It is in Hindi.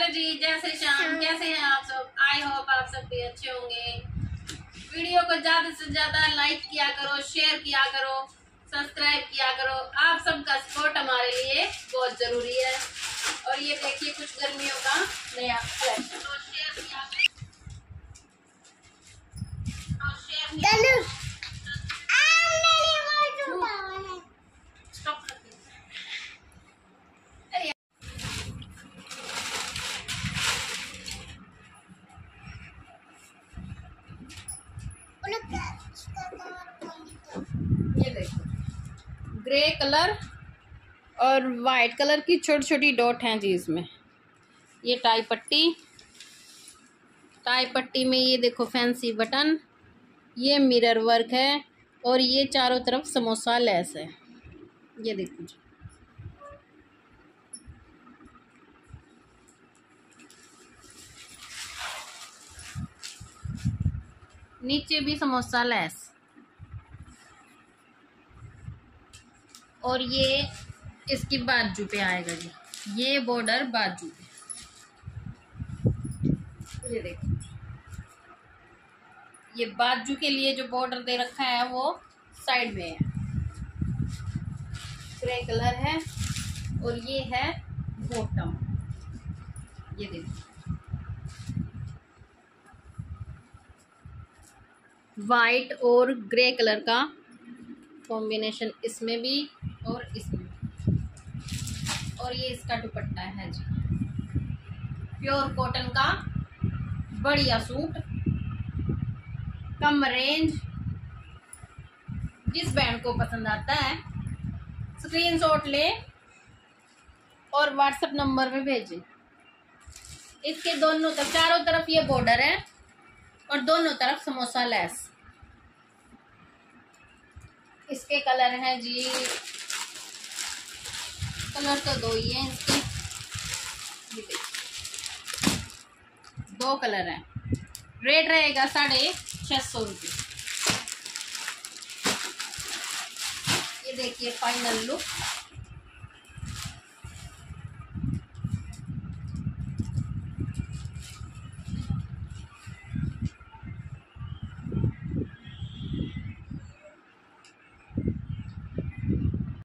हेलो जी जैसे शाम कैसे हैं आप सब? आई होप आप सब भी अच्छे होंगे। वीडियो को ज़्यादा से ज़्यादा लाइक किया करो शेयर किया करो सब्सक्राइब किया करो। आप सबका सपोर्ट हमारे लिए बहुत ज़रूरी है। और ये देखिए कुछ गर्मियों का नया कलेक्शन तो शेयर किया और शेयर किया स्टॉप कर दीजिए। अरे ये देखो ग्रे कलर और वाइट कलर की छोटी छोटी डॉट हैं जी इसमें। ये टाई पट्टी। टाई पट्टी में ये देखो फैंसी बटन। ये मिरर वर्क है और ये चारों तरफ़ समोसा लेस है। ये देखो जी। नीचे भी समोसा लेस। और ये इसकी बाजू पे आएगा जी। ये बॉर्डर बाजू पे। ये देखो। ये बाजू के लिए जो बॉर्डर दे रखा है वो साइड में है। ग्रे कलर है और ये है बॉटम ये देखो। वाइट और ग्रे कलर का कॉम्बिनेशन इसमें भी और इसमें। और ये इसका दुपट्टा है जी। प्योर कॉटन का बढ़िया सूट। कम रेंज जिस बैंड को पसंद आता है स्क्रीनशॉट ले और व्हाट्सएप नंबर में भेजें। इसके दोनों तरफ़, चारों तरफ़ ये बॉर्डर है और दोनों तरफ़ समोसा लेस। इसके कलर हैं जी। कलर तो दो ही हैं इसके। दो कलर हैं। रेट रहेगा साढ़े छः सौ रुपये। ये देखिए फाइनल लुक